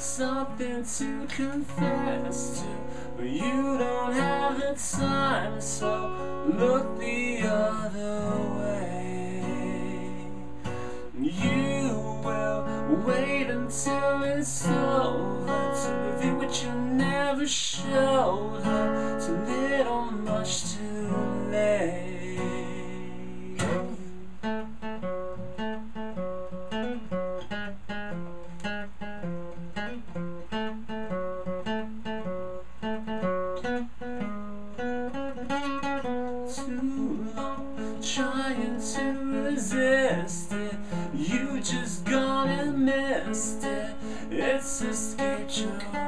something to confess to. But you don't have the time, so look the other way. You will wait until it's over to reveal what you never showed her. It's a little much missed it. You just gonna miss it. It's escaped show.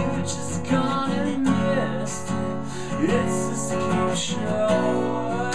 future's gone and missed It's this game show.